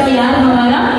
da Yara Ramalhão.